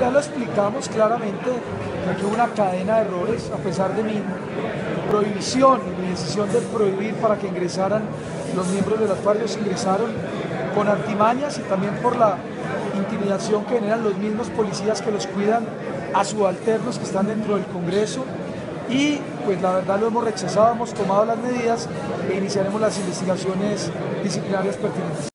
ya lo explicamos claramente que aquí hubo una cadena de errores, a pesar de mi prohibición y mi decisión de prohibir para que ingresaran los miembros de las FARC, ingresaron con artimañas y también por la intimidación que generan los mismos policías que los cuidan a subalternos que están dentro del Congreso y pues la verdad lo hemos rechazado, hemos tomado las medidas e iniciaremos las investigaciones disciplinarias pertinentes.